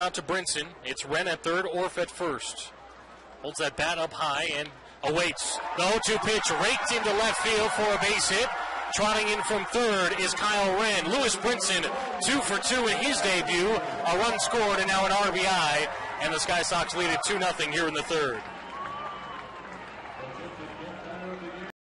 out to Brinson. It's Wren at third, Orf at first. Holds that bat up high and awaits. The 0-2 pitch raked into left field for a base hit. Trotting in from third is Kyle Wren. Lewis Brinson, two for two in his debut. A run scored and now an RBI. And the Sky Sox lead it 2-0 here in the third.